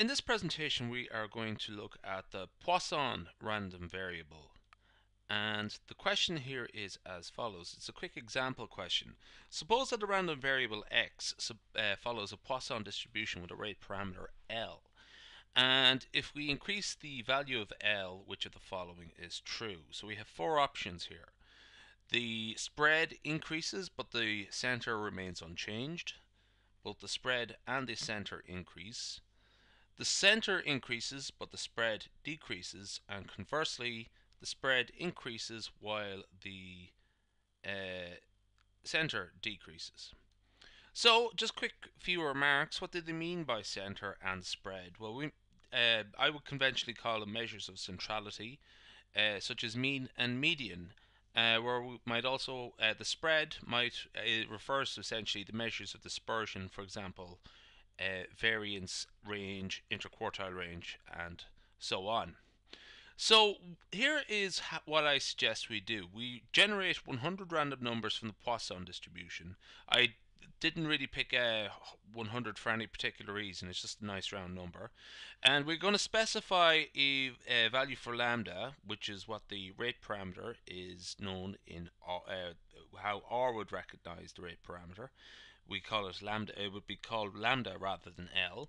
In this presentation we are going to look at the Poisson random variable and the question here is as follows. It's a quick example question. Suppose that a random variable x uh, follows a Poisson distribution with a rate parameter L and if we increase the value of L which of the following is true. So we have four options here. The spread increases but the center remains unchanged. Both the spread and the center increase the center increases but the spread decreases and conversely the spread increases while the uh, center decreases. So just quick few remarks. What did they mean by center and spread? Well, we, uh, I would conventionally call them measures of centrality, uh, such as mean and median. Uh, where we might also uh, the spread might uh, it refers to essentially the measures of dispersion, for example, uh, variance range, interquartile range, and so on. So here is what I suggest we do. We generate 100 random numbers from the Poisson distribution. I didn't really pick a 100 for any particular reason. It's just a nice round number. And we're going to specify a, a value for lambda, which is what the rate parameter is known in uh, how R would recognize the rate parameter we call it lambda, it would be called lambda rather than L.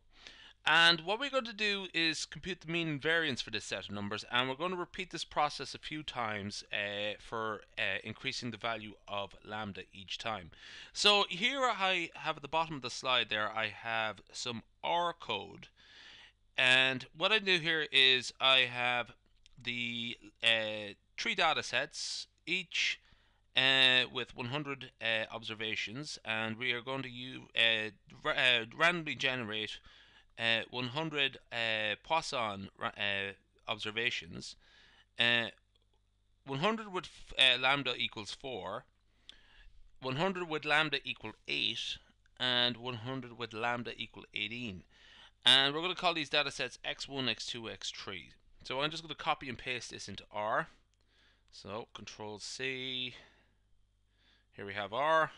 And what we're going to do is compute the mean variance for this set of numbers and we're going to repeat this process a few times uh, for uh, increasing the value of lambda each time. So here I have at the bottom of the slide there I have some R code and what I do here is I have the uh, three data sets each uh, with 100 uh, observations and we are going to use, uh, ra uh, randomly generate uh, 100 uh, Poisson observations. 100 with lambda equals 4 100 with lambda equal 8 and 100 with lambda equal 18 and we're going to call these data sets x1 x2 x3 so I'm just going to copy and paste this into R. So control C here we have R,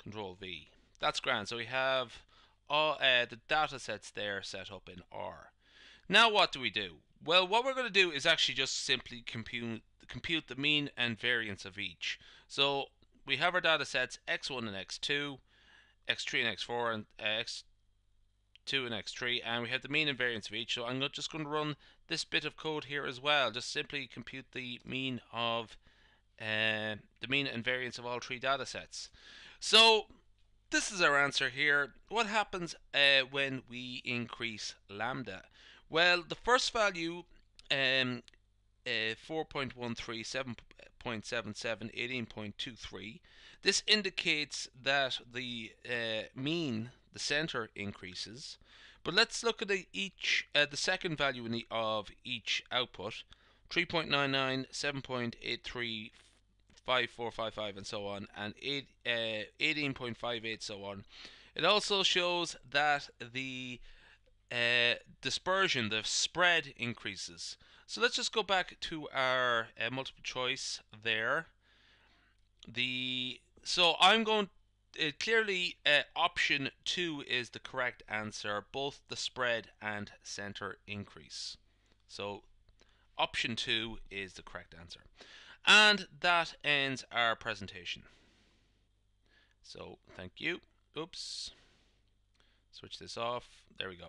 Control V. That's grand. So we have all uh, the data sets there set up in R. Now what do we do? Well, what we're going to do is actually just simply compute compute the mean and variance of each. So we have our data sets x1 and x2, x3 and x4, and uh, x2 and x3, and we have the mean and variance of each. So I'm just going to run this bit of code here as well. Just simply compute the mean of uh, the mean and variance of all three data sets. So this is our answer here. What happens uh, when we increase lambda? Well, the first value, um, uh, 4.13, 7.77, 18.23, this indicates that the uh, mean, the center, increases. But let's look at the each uh, the second value in the, of each output. 3.99, 7.83, 5455 and so on and 8, uh, 18.58 so on. It also shows that the uh, dispersion the spread increases. So let's just go back to our uh, multiple choice there. The so I'm going uh, clearly uh, option 2 is the correct answer both the spread and center increase. So option 2 is the correct answer and that ends our presentation. So thank you. Oops. Switch this off. There we go.